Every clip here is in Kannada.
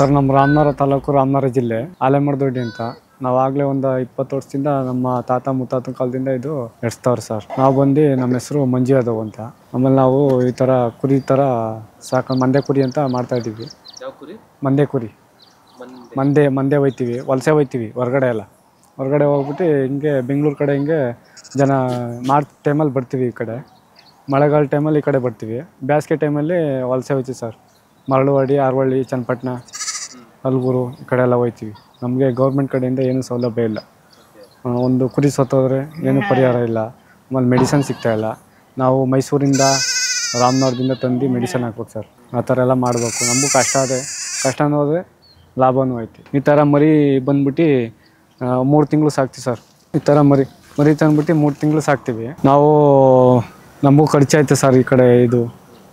ಸರ್ ನಮ್ಮ ರಾಮನಗರ ತಾಲೂಕು ರಾಮನಗರ ಜಿಲ್ಲೆ ಆಲೆಮರದೊಡ್ಡಿ ಅಂತ. ನಾವು ಆಗಲೇ ಒಂದು ಇಪ್ಪತ್ತು ವರ್ಷದಿಂದ ನಮ್ಮ ತಾತ ಮುತ್ತಾತನ ಕಾಲದಿಂದ ಇದು ನಡೆಸ್ತಾವ್ರೆ ಸರ್. ನಾವು ಬಂದು ನಮ್ಮ ಹೆಸರು ಮಂಜು ಯಾದವ್ ಅಂತ. ಆಮೇಲೆ ನಾವು ಈ ಥರ ಕುರಿ ಥರ ಸಾಕ ಮಂದೆ ಕುರಿ ಅಂತ ಮಾಡ್ತಾ ಇದ್ದೀವಿ. ಮಂದೆ ಕುರಿ. ಮಂದೆ. ಮಂದೆ ಹೋಯ್ತೀವಿ ವಲಸೆ ಹೋಯ್ತೀವಿ ಹೊರಗಡೆ ಎಲ್ಲ. ಹೊರಗಡೆ ಹೋಗ್ಬಿಟ್ಟು ಹಿಂಗೆ ಬೆಂಗಳೂರು ಕಡೆ ಹಿಂಗೆ ಜನ ಮಾರ್ಚ್ ಟೈಮಲ್ಲಿ ಬರ್ತೀವಿ ಈ ಕಡೆ. ಮಳೆಗಾಲ ಟೈಮಲ್ಲಿ ಈ ಕಡೆ ಬರ್ತೀವಿ. ಬೇಸಿಗೆ ಟೈಮಲ್ಲಿ ವಲಸೆ ಹೋಯ್ತೀವಿ ಸರ್. ಮರಳುವಾಡಿ ಆರ್ವಳ್ಳಿ ಚನ್ನಪಟ್ಟಣ. ಹಲ್ಗೂರು ಈ ಕಡೆ ಎಲ್ಲ ಹೋಯ್ತೀವಿ. ನಮಗೆ ಗೌರ್ಮೆಂಟ್ ಕಡೆಯಿಂದ ಏನೂ ಸೌಲಭ್ಯ ಇಲ್ಲ. ಒಂದು ಕುರಿ ಸತ್ತೋದ್ರೆ ಏನೂ ಪರಿಹಾರ ಇಲ್ಲ. ಆಮೇಲೆ ಮೆಡಿಸನ್ ಸಿಗ್ತಾ ಇಲ್ಲ. ನಾವು ಮೈಸೂರಿಂದ ರಾಮನಗರದಿಂದ ತಂದು ಮೆಡಿಸನ್ ಹಾಕ್ಬೇಕು ಸರ್. ಆ ಥರ ಎಲ್ಲ ಮಾಡಬೇಕು. ನಮಗೂ ಕಷ್ಟ ಅದೇ. ಕಷ್ಟ ಅನ್ನೋದ್ರೆ ಲಾಭವೂ ಐತಿ. ಈ ಥರ ಮರಿ ಬಂದ್ಬಿಟ್ಟು ಮೂರು ತಿಂಗಳು ಸಾಕ್ತೀವಿ ಸರ್. ಈ ಥರ ಮರಿ ಮರಿ ತಂದ್ಬಿಟ್ಟು ಮೂರು ತಿಂಗಳು ಸಾಕ್ತೀವಿ. ನಾವು, ನಮಗೂ ಖರ್ಚು ಐತೆ ಸರ್ ಈ ಕಡೆ ಇದು.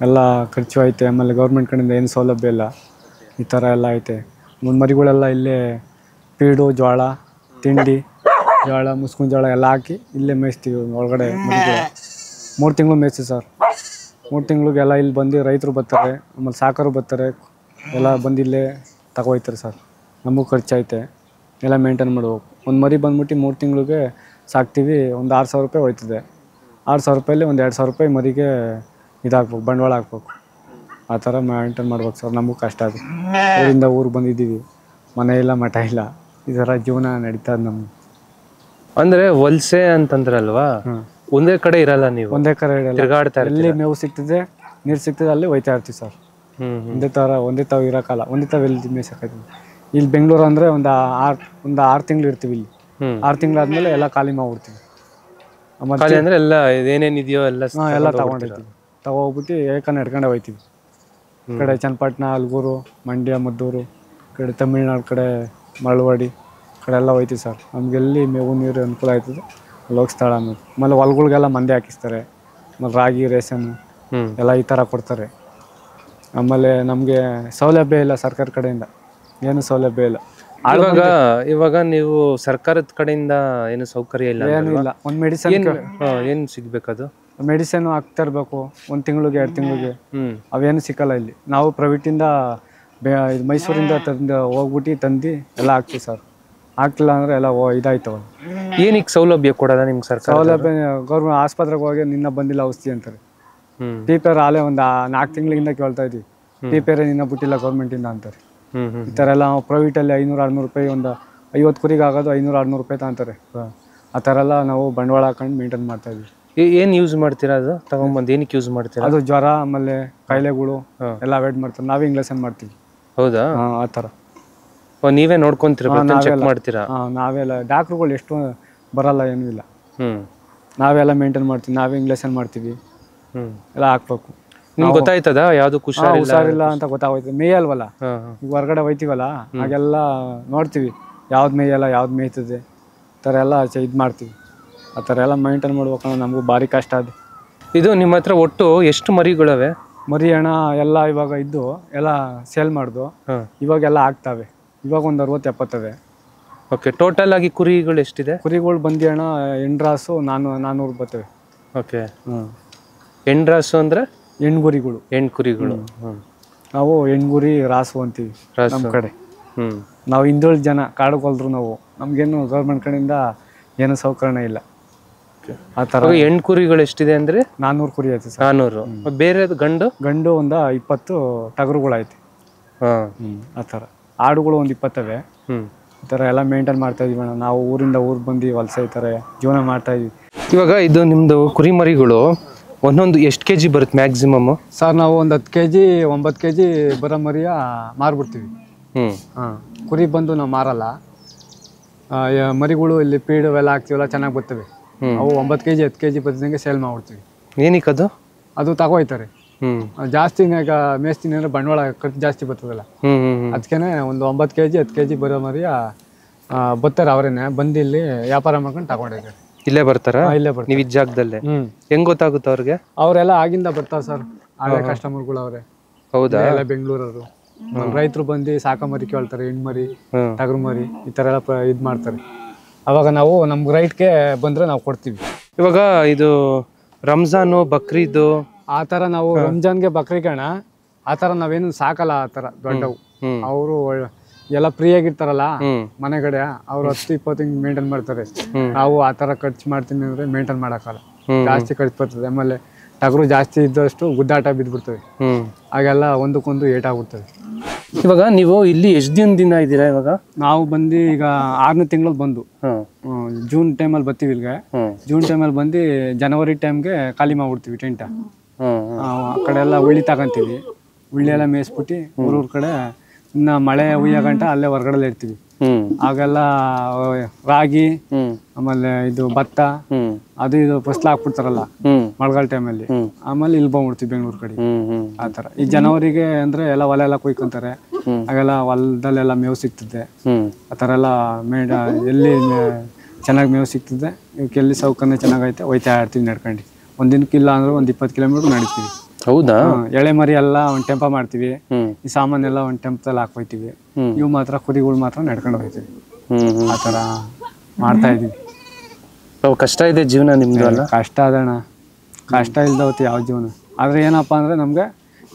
ಎಲ್ಲ ಖರ್ಚು ಐತೆ ಆಮೇಲೆ ಗೌರ್ಮೆಂಟ್ ಕಡೆಯಿಂದ ಏನು ಸೌಲಭ್ಯ ಇಲ್ಲ. ಈ ಥರ ಎಲ್ಲ ಐತೆ. ಮರಿಗಳೆಲ್ಲ ಇಲ್ಲೇ ಪೀಡು ಜೋಳ ತಿಂಡಿ ಜೋಳ ಮುಸ್ಕಿನ ಜೋಳ ಎಲ್ಲ ಹಾಕಿ ಇಲ್ಲೇ ಮೇಯಿಸ್ತೀವಿ ಒಳಗಡೆ ಮೂರು ತಿಂಗಳು ಮೇಯಿಸ್ತೀವಿ ಸರ್. ಮೂರು ತಿಂಗಳಿಗೆಲ್ಲ ಇಲ್ಲಿ ಬಂದು ರೈತರು ಬರ್ತಾರೆ, ಆಮೇಲೆ ಸಾಕರು ಬರ್ತಾರೆ. ಎಲ್ಲ ಬಂದು ಇಲ್ಲೇ ತಗೋಯ್ತಾರೆ ಸರ್. ನಮಗೂ ಖರ್ಚಾಯ್ತೆ. ಎಲ್ಲ ಮೇಂಟೈನ್ ಮಾಡ್ಬೇಕು. ಒಂದು ಮರಿ ಬಂದ್ಬಿಟ್ಟು ಮೂರು ತಿಂಗಳಿಗೆ ಸಾಕ್ತೀವಿ, ಒಂದು ಆರು ಸಾವಿರ ರೂಪಾಯಿ ಹೋಯ್ತದೆ. ಆರು ಸಾವಿರ ರೂಪಾಯಲ್ಲಿ ಒಂದು ಎರಡು ಸಾವಿರ ರೂಪಾಯಿ ಮರಿಗೆ ಇದಾಗ್ಬೇಕು, ಬಂಡವಾಳ ಹಾಕ್ಬೇಕು. ಆ ಥರ ಮೇಂಟೈನ್ ಮಾಡ್ಬೇಕು ಸರ್. ನಮಗೂ ಕಷ್ಟ ಅದು. ಊರಿಂದ ಊರು ಬಂದಿದ್ದೀವಿ. ಮನೆ ಇಲ್ಲ ಮಠ ಇಲ್ಲ. ಈ ಥರ ಜೀವನ ನಡೀತದೆ ನಮ್ಗೆ. ಅಂದ್ರೆ ವಲಸೆ ಅಂತಂದ್ರಲ್ವಾ. ಒಂದೇ ಕಡೆ ಇರಲ್ಲ ನೀವು? ಒಂದೇ ಕಡೆ ಇರಲ್ಲ. ತಿರ್ಗಾಡ್ತಾ ಎಲ್ಲಿ ಮೇವು ಸಿಗ್ತದೆ ನೀರು ಸಿಗ್ತದೆ ಅಲ್ಲಿ ಹೋಯ್ತಾ ಇರ್ತೀವಿ ಸರ್. ಒಂದೇ ಥರ ಒಂದೇ ತಾವು ಇರೋಕ್ಕಲ್ಲ. ಒಂದೇ ತಾವು ಎಲ್ಲಿ ಮೇಯ್ಸಕ್ಕಾಯ್ತದೆ ಇಲ್ಲಿ ಬೆಂಗಳೂರು ಅಂದರೆ ಒಂದು ಆರು ಒಂದು ಆರು ತಿಂಗಳು ಇರ್ತೀವಿ ಇಲ್ಲಿ. ಆರು ತಿಂಗಳಾದ್ಮೇಲೆ ಎಲ್ಲ ಖಾಲಿ ಮಾಡ್ಬಿಡ್ತೀವಿ ಅಂದ್ರೆ ಎಲ್ಲ ಏನೇನಿದೆಯೋ ಎಲ್ಲ ಎಲ್ಲ ತಗೊಂಡಿರ್ತೀವಿ. ತಗೋಗ್ಬಿಟ್ಟು ಏಕನ ಹಿಡ್ಕೊಂಡೆ ಹೋಯ್ತೀವಿ. ಕಡೆ ಚನ್ನಪಟ್ಟಣ ಅಲ್ಗೂರು ಮಂಡ್ಯ ಮದ್ದೂರು ಈ ಕಡೆ ತಮಿಳ್ನಾಡು ಕಡೆ ಮಳವಾಡಿ ಈ ಕಡೆ ಎಲ್ಲ ಹೋಯ್ತೀವಿ ಸರ್. ನಮ್ಗೆ ಎಲ್ಲಿ ಮೇವು ನೀರು ಅನುಕೂಲ ಆಯ್ತದೆ ಅಲ್ಲಿ ಹೋಗಿ ಸ್ಥಳ ಅನ್ನೋದು ಆಮೇಲೆ ಹೊಲ್ಗಳಿಗೆಲ್ಲ ಮಂದೆ ಹಾಕಿಸ್ತಾರೆ. ಆಮೇಲೆ ರಾಗಿ ರೇಷನ್ ಎಲ್ಲ ಈ ಥರ ಕೊಡ್ತಾರೆ. ಆಮೇಲೆ ನಮಗೆ ಸೌಲಭ್ಯ ಇಲ್ಲ ಸರ್ಕಾರ ಕಡೆಯಿಂದ. ಏನು ಸೌಲಭ್ಯ ಇಲ್ಲ. ಇವಾಗ ಇವಾಗ ನೀವು ಸರ್ಕಾರದ ಕಡೆಯಿಂದ ಏನು ಸೌಕರ್ಯ ಇಲ್ಲ ಏನು ಇಲ್ಲ. ಒಂದು ಮೆಡಿಸಿನ್ ಏನು ಸಿಗ್ಬೇಕದು? ಮೆಡಿಸಿನ್ ಹಾಕ್ತಾ ಇರಬೇಕು. ಒಂದು ತಿಂಗಳಿಗೆ ಎರಡು ತಿಂಗಳಿಗೆ. ಅವೇನು ಸಿಕ್ಕಲ್ಲ ಇಲ್ಲಿ. ನಾವು ಪ್ರೈವೇಟಿಂದ ಮೈಸೂರಿಂದ ತಂದ ಹೋಗ್ಬಿಟ್ಟು ತಂದು ಎಲ್ಲ ಹಾಕ್ತೀವಿ ಸರ್. ಹಾಕ್ಲಿಲ್ಲ ಅಂದ್ರೆ ಎಲ್ಲ ಇದಾಯ್ತವ ಏನಕ್ಕೆ ಸೌಲಭ್ಯ ಕೊಡಲ್ಲ ನಿಮ್ಗೆ ಸರ್ಕಾರ ಸೌಲಭ್ಯ ಗೌರ್ಮೆಂಟ್ ಆಸ್ಪತ್ರೆಗೆ ಹೋಗಿ ನಿನ್ನ ಬಂದಿಲ್ಲ ಔಷಧಿ ಅಂತಾರೆ. ಪಿ ಪಿ ಆರ್ ಆಲೇ ಒಂದು ನಾಲ್ಕು ತಿಂಗಳಿಂದ ಕೇಳ್ತಾ ಇದ್ವಿ. ಪಿ ಪಿ ಆರ್ ನಿನ್ನ ಬಿಟ್ಟಿಲ್ಲ ಗೌರ್ಮೆಂಟಿಂದ ಅಂತಾರೆ. ಈ ಥರ ಎಲ್ಲ ಪ್ರೈವೇಟಲ್ಲಿ ಐನೂರು ಆರ್ನೂರು ರೂಪಾಯಿ ಒಂದು ಐವತ್ತು ಕುರಿಗೆ ಆಗೋದು ಐನೂರು ಆರ್ನೂರು ರೂಪಾಯಿ ತಗೊಂತಾರೆ ಆ ಥರ ಎಲ್ಲ ನಾವು ಬಂಡವಾಳ ಹಾಕೊಂಡು ಮೇಂಟೈನ್ ಮಾಡ್ತಾ ಇದ್ವಿ ಏನು ಯೂಸ್ ಮಾಡ್ತೀರಾ ಅದು? ತಗೊಂಬಂದು ಏನಕ್ಕೆ ಯೂಸ್ ಮಾಡ್ತೀರಾ? ಅದು ಜ್ವರ ಆಮೇಲೆ ಕಾಯಿಲೆಗಳು ಎಲ್ಲ ಅವಾಯ್ಡ್ ಮಾಡ್ತಾರೆ. ನಾವೇ ಇಂಗ್ಲೇಷನ್ ಮಾಡ್ತೀವಿ. ಹೌದಾ? ಹಾಂ ಆ ಥರ. ನೀವೇ ನೋಡ್ಕೊಂತೀರ ಚೆಕ್ ಮಾಡ್ತೀರಾ? ಹಾಂ ನಾವೆಲ್ಲ. ಡಾಕ್ಟ್ರುಗಳು ಎಷ್ಟು ಬರಲ್ಲ ಏನೂ ಇಲ್ಲ. ಹ್ಮ್. ನಾವೆಲ್ಲ ಮೇಂಟೈನ್ ಮಾಡ್ತೀವಿ. ನಾವೇ ಇಂಗ್ಲೇಷನ್ ಮಾಡ್ತೀವಿ. ಹ್ಮ್. ಎಲ್ಲ ಹಾಕ್ಬೇಕು. ನಿಮ್ಗೆ ಗೊತ್ತಾಯ್ತದ? ಯಾವ್ದು ಹುಷಾರಿಲ್ಲ ಅಂತ ಗೊತ್ತಾಗೋಯ್ತು ಮೇಯಲ್ವಲ್ಲ ಈಗ ಹೊರಗಡೆ ಹೋಯ್ತೀವಲ್ಲ ಹಾಗೆಲ್ಲ ನೋಡ್ತೀವಿ. ಯಾವ್ದು ಮೇಯಲ್ಲ ಯಾವ್ದು ಮೇಯ್ತದೆ ಆತರ ಥರ ಎಲ್ಲ ಇದು ಮಾಡ್ತೀವಿ. ಆ ಥರ ಎಲ್ಲ ಮೈಂಟೈನ್ ಮಾಡ್ಬೇಕಂದ್ರೆ ನಮಗೂ ಭಾರಿ ಕಷ್ಟ ಅದು. ಇದು ನಿಮ್ಮ ಹತ್ರ ಒಟ್ಟು ಎಷ್ಟು ಮರಿಗಳವೆ? ಮರಿ ಹಣ ಎಲ್ಲ ಇವಾಗ ಇದ್ದು ಎಲ್ಲ ಸೇಲ್ ಮಾಡ್ದು ಇವಾಗೆಲ್ಲ ಆಗ್ತಾವೆ. ಇವಾಗ ಒಂದು ಅರವತ್ತು ಎಪ್ಪತ್ತವೆ ಓಕೆ ಟೋಟಲ್ ಆಗಿ ಕುರಿಗಳು ಎಷ್ಟಿದೆ? ಕುರಿಗಳು ಬಂದು ಹಣ ಎಂಡ್ರಾಸು ನಾನು ನಾನ್ನೂರು ಬರ್ತವೆ. ಓಕೆ ಹ್ಞೂ ಎಂಡ್ರಾಸು ಅಂದ್ರೆ? ಹೆಣ್ಗುರಿಗಳು. ಹೆಣ್ ಕುರಿಗಳು ಹ್ಮ್. ನಾವು ಹೆಣ್ಗುರಿ ರಾಸು ಅಂತೀವಿ ರಾಸು. ನಮ್ಮ ಕಡೆ. ಹ್ಮ್. ನಾವು ಹಿಂದುಳಿದ ಜನ ಕಾಡುಗೊಲ್ರು ನಾವು. ನಮಗೇನು ಗೌರ್ಮೆಂಟ್ ಕಡೆಯಿಂದ ಏನು ಸೌಕರ್ಯ ಇಲ್ಲ. ಆ ಥರ ಇವಾಗ ಹೆಣ್ ಕುರಿಗಳು ಎಷ್ಟಿದೆ ಅಂದರೆ? ನಾನ್ನೂರು ಕುರಿ ಐತೆ ಸರ್. ನಾನ್ನೂರು ಬೇರೆ ಗಂಡು? ಗಂಡು ಒಂದು ಇಪ್ಪತ್ತು ಟಗರುಗಳೈತೆ. ಹಾ. ಹ್ಞೂ ಆ ಥರ ಆಡುಗಳು ಒಂದು ಇಪ್ಪತ್ತವೆ. ಹ್ಮ್. ಈ ಥರ ಎಲ್ಲ ಮೇಂಟೈನ್ ಮಾಡ್ತಾ ಇದೀವಿ ಮೇಡಮ್ ನಾವು ಊರಿಂದ ಊರಿಗೆ ಬಂದು ವಲಸೆ ಈ ಥರ ಜೀವನ ಮಾಡ್ತಾ ಇದೀವಿ. ಇವಾಗ ಇದು ನಿಮ್ಮದು ಕುರಿ ಮರಿಗಳು ಒಂದೊಂದು ಎಷ್ಟು ಕೆ ಜಿ ಬರುತ್ತೆ ಮ್ಯಾಕ್ಸಿಮಮ್ ಸರ್ ನಾವು ಒಂದು ಹತ್ತು ಕೆ ಜಿ ಒಂಬತ್ತು ಕೆ ಜಿ ಬರೋ ಮರಿಯ ಮಾರ್ಬಿಡ್ತೀವಿ. ಹ್ಞೂ ಹಾಂ ಕುರಿ ಬಂದು ನಾವು ಮಾರಲ್ಲ. ಆ, ಯ- ಮರಿಗಳು ಇಲ್ಲಿ ಪೀಡು ಎಲ್ಲ ಹಾಕ್ತೀವಲ್ಲ ಚೆನ್ನಾಗಿ ಬರ್ತವೆ. ಅವು ಒಂಬತ್ತು ಕೆ ಜಿ ಹತ್ತು ಕೆ ಜಿ ಬರ್ತಿದ್ದಂಗೆ ಸೇಲ್ ಮಾಡ್ಬಿಡ್ತೀವಿ. ಏನಕ್ಕೆ ಅದು? ಅದು ತಗೋಯ್ತಾರೆ. ಹ್ಞೂ ಆ, ಜಾಸ್ತಿ ಈಗ ಮೇಸ್ತಿನ ಅಂದ್ರೆ ಬಂಡವಾಳ ಖರ್ಚು ಜಾಸ್ತಿ ಬರ್ತದಲ್ಲ. ಹ್ಮ್ ಅದಕ್ಕೆ ಒಂದು ಒಂಬತ್ತು ಕೆ ಜಿ ಹತ್ತು ಕೆ ಜಿ ಬರೋ ಮರಿಯ ಆ, ಬರ್ತಾರೆ ಅವರೇನೆ. ಬಂದು ಇಲ್ಲಿ ವ್ಯಾಪಾರ ಮಾಡ್ಕೊಂಡು ತಗೊಂಡಿದ್ದಾರೆ. ಇಲ್ಲೇ ಬರ್ತಾರಾ? ಇಲ್ಲೇ ಬರ್ತಾರೆ. ನೀವು ಇದ್ದ ಜಾಗದಲ್ಲೇ? ಹ್ಮ್. ಹೆಂಗ್ ಗೊತ್ತಾಗುತ್ತೆ ಅವ್ರಿಗೆ? ಅವರೆಲ್ಲ ಆಗಿಂದ ಬರ್ತಾರ ಸರ್. ಹಳೆ ಕಸ್ಟಮರ್ಗಳು ಅವರೇ. ಹೌದಾ? ಎಲ್ಲ ಬೆಂಗಳೂರವರು. ರೈತರು ಬಂದು ಸಾಕ ಮರಿ ಕೇಳ್ತಾರೆ ಹೆಣ್ಮರಿ ಹ್ಮ್ ಟಗರು ಮರಿ ಈ ತರ ಎಲ್ಲ ಪ- ಇದ್ ಮಾಡ್ತಾರೆ. ಅವಾಗ ನಾವು ನಮ್ಗೆ ರೈಟ್ಗೆ ಬಂದ್ರೆ ನಾವು ಕೊಡ್ತೀವಿ. ಇವಾಗ ಇದು ರಂಜಾನು ಬಕ್ರೀದು ಆ ತರ ನಾವು ರಂಜಾನ್ಗೆ ಬಕ್ರೀ ಕಣ ಆ ತರ ನಾವೇನು ಸಾಕಲ್ಲ ಆ ತರ ದೊಡ್ಡವು. ಹ್ಮ್. ಅವರು ಎಲ್ಲ ಫ್ರೀ ಆಗಿರ್ತಾರಲ್ಲ ಮನೆ ಕಡೆ ಅವ್ರು ಹತ್ತು ಇಪ್ಪತ್ತು ಹಿಂಗ್ ಮೇಂಟೈನ್ ಮಾಡ್ತಾರೆ. ನಾವು ಆ ತರ ಖರ್ಚು ಮಾಡ್ತೀನಿ ಅಂದ್ರೆ ಮೇಂಟೈನ್ ಮಾಡೋಕ್ಕಲ್ಲ ಜಾಸ್ತಿ ಖರ್ಚು ಬರ್ತದೆ. ಆಮೇಲೆ ಟಗರು ಜಾಸ್ತಿ ಇದ್ದಷ್ಟು ಗುದ್ದಾಟ ಬಿದ್ದುಬಿಡ್ತವೆ ಹಾಗೆಲ್ಲ ಒಂದಕ್ಕೊಂದು ಒಂದಕ್ಕೊಂದು ಏಟಾಗ್ಬಿಡ್ತವೆ ಇವಾಗ ನೀವು ಇಲ್ಲಿ ಎಷ್ಟು ದಿನದಿಂದ ಇದ್ದೀರಾ ಇವಾಗ? ನಾವು ಬಂದು ಈಗ ಆರನೇ ತಿಂಗಳು ಬಂದು. ಜೂನ್ ಟೈಮಲ್ಲಿ ಬರ್ತೀವಿ ಇಲ್ಲಿಗೆ. ಜೂನ್ ಜೂನ್ ಟೈಮಲ್ಲಿ ಬಂದು ಜನವರಿ ಟೈಮ್ಗೆ ಖಾಲಿ ಮಾಡ್ಬಿಡ್ತೀವಿ ಟೆಂಟ ಆ ಕಡೆ ಎಲ್ಲ ಉಳ್ಳಿ ತಗೊಂತೀವಿ. ಉಳ್ಳಿ ಎಲ್ಲ ಮೇಯಿಸ್ಬಿಟ್ಟು ಊರೂರ ಕಡೆ ಇನ್ನು ಮಳೆ ಹುಯ್ಯೋ ಗಂಟ ಅಲ್ಲೇ ಹೊರಗಡೆ ಇರ್ತೀವಿ. ಆಗೆಲ್ಲ ರಾಗಿ ಆಮೇಲೆ ಇದು ಭತ್ತ ಅದು ಇದು ಫಸ್ಲ್ ಹಾಕ್ಬಿಡ್ತಾರಲ್ಲ ಮಳೆಗಾಲ ಟೈಮಲ್ಲಿ. ಆಮೇಲೆ ಇಲ್ಲಿ ಬಂದ್ಬಿಡ್ತೀವಿ ಬೆಂಗಳೂರು ಕಡೆ. ಹ್ಮ್ ಹ್ಮ್. ಆ ಥರ. ಈ ಜನವರಿಗೆ ಅಂದ್ರೆ ಎಲ್ಲ ಹೊಲ ಎಲ್ಲ ಕುಯ್ಕೊಂತಾರೆ. ಆಗೆಲ್ಲ ಹೊಲದಲ್ಲೆಲ್ಲ ಮೇವು ಸಿಗ್ತದೆ. ಆತರ ಎಲ್ಲ ಮೇಡ ಎಲ್ಲಿ ಚೆನ್ನಾಗಿ ಮೇವು ಸಿಗ್ತದೆ. ಕೆಲ್ಲಿ ಸೌಕರ್ಯ ಚೆನ್ನಾಗೈತೆ ಹೋಯ್ತಾ ಇರ್ತೀವಿ ನಡ್ಕೊಂಡು. ಒಂದಿನಕ್ಕಿಲ್ಲ ದಿನಕ್ಕಿಲ್ಲ ಅಂದ್ರೆ ಒಂದು ಇಪ್ಪತ್ತು ಕಿಲೋಮೀಟರ್ ನಡಿತೀವಿ. ಹೌದಾ? ಎಳೆ ಮರಿ ಎಲ್ಲ ಒಂದ್ ಟೆಂಪ ಮಾಡ್ತೀವಿ. ಈ ಸಾಮಾನೆಲ್ಲ ಒಂದ್ ಟೆಂಪದಲ್ಲಿ ಹಾಕೋಯ್ತೀವಿ. ಇವು ಮಾತ್ರ ಕುರಿಗಳು ಮಾತ್ರ ನಡ್ಕೊಂಡು ಹೋಗ್ತೀವಿ ಹ್ಮ್ ಹ್ಮ್. ಆ ಥರ ಮಾಡ್ತಾ ಇದೀವಿ ಕಷ್ಟ ಇದೆ ಜೀವನ ನಿಮ್ದು ಅಲ್ಲ? ಕಷ್ಟ ಅದಣ್ಣ ಕಷ್ಟ ಇಲ್ದವತ್ತು ಯಾವ ಜೀವನ. ಆದ್ರೆ ಏನಪ್ಪಾ ಅಂದ್ರೆ ನಮ್ಗೆ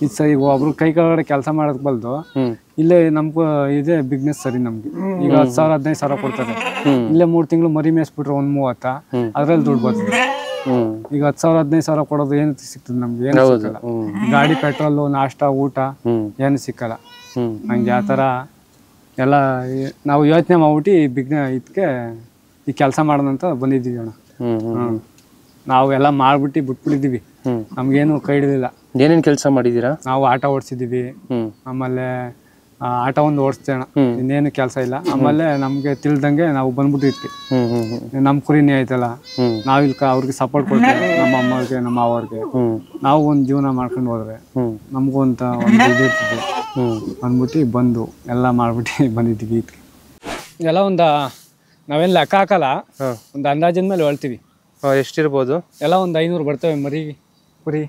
ಇದು ಸರಿ ಒಬ್ರು ಕೈ ಕೆಳಗಡೆ ಕೆಲಸ ಮಾಡೋದಕ್ಕೆ ಬಲ್ದು ಇಲ್ಲೇ ನಮ್ಗೂ ಇದೇ ಬಿಸ್ನೆಸ್ ಸರಿ ನಮ್ಗೆ. ಈಗ ಹತ್ತು ಸಾವಿರ ಹದಿನೈದು ಸಾವಿರ ಕೊಡ್ತಾರೆ. ಇಲ್ಲೇ ಮೂರು ತಿಂಗಳು ಮರಿ ಮೇಯಿಸ್ಬಿಟ್ರೆ ಒಂದ್ ಮೂವತ್ತ. ಅದ್ರಲ್ಲಿ ದುಡ್ಡು ಬರ್ತದೆ. ಈಗ ಹತ್ತು ಸಾವಿರ ಹದಿನೈದು ಸಾವಿರ ಕೊಡೋದು ಏನು ಸಿಗ್ತದೆ ನಮ್ಗೆ? ಏನು ಸಿಕ್ಕಲ್ಲ. ಗಾಡಿ ಪೆಟ್ರೋಲ್ ನಾಷ್ಟ ಊಟ ಏನು ಸಿಕ್ಕಲ್ಲ. ನಂಗೆ ಹಂಗೆ ಆ ಥರ ಎಲ್ಲ ನಾವು ಯೋಚನೆ ಮಾಡ್ಬಿಟ್ಟು ಈ ಬಿಗ್ನ ಇದಕ್ಕೆ ಈ ಕೆಲಸ ಮಾಡೋದಂತ ಬಂದಿದ್ದೀವಿ ಅಣ್ಣ. ನಾವು ಎಲ್ಲ ಮಾಡ್ಬಿಟ್ಟು ಬಿಟ್ಬಿಟ್ಟಿದ್ದೀವಿ. ನಮ್ಗೇನು ಕೈ ಹಿಡಿದಿಲ್ಲ. ಏನೇನು ಕೆಲಸ ಮಾಡಿದೀರಾ ನಾವು ಆಟ ಓಡಿಸಿದ್ದೀವಿ. ಆಮೇಲೆ ಆಟ ಒಂದು ಓಡಿಸ್ತೇಣ. ಇನ್ನೇನು ಕೆಲಸ ಇಲ್ಲ. ಆಮೇಲೆ ನಮ್ಗೆ ತಿಳಿದಂಗೆ ನಾವು ಬಂದ್ಬಿಟ್ಟಿರ್ತಿ ನಮ್ ಕುರಿನೇ ಐತಲ್ಲ. ನಾವ್ ಇಲ್ಲಿ ಅವ್ರಿಗೆ ಸಪೋರ್ಟ್ ಕೊಡ್ತೇವೆ. ನಮ್ಮ ಅಮ್ಮವ್ರಿಗೆ ನಮ್ಮ ಅವ್ರಿಗೆ ನಾವು ಒಂದು ಜೀವನ ಮಾಡ್ಕೊಂಡು ಹೋದ್ರೆ ನಮ್ಗೂ ಅಂತ ಒಂದು ಇದು ಇರ್ತದೆ. ಅಂದ್ಬಿಟ್ಟು ಬಂದು ಎಲ್ಲ ಮಾಡ್ಬಿಟ್ಟು ಬಂದಿದ್ವಿ. ಇದಕ್ಕೆ ಎಲ್ಲ ಒಂದು ನಾವೇನು ಲೆಕ್ಕ ಹಾಕಲ್ಲ. ಒಂದು ಅಂದಾಜಿನ ಮೇಲೆ ಹೇಳ್ತೀವಿ. ಎಷ್ಟಿರ್ಬೋದು? ಎಲ್ಲ ಒಂದು ಐನೂರು ಬರ್ತವೆ ಮರಿ. ಕುರಿ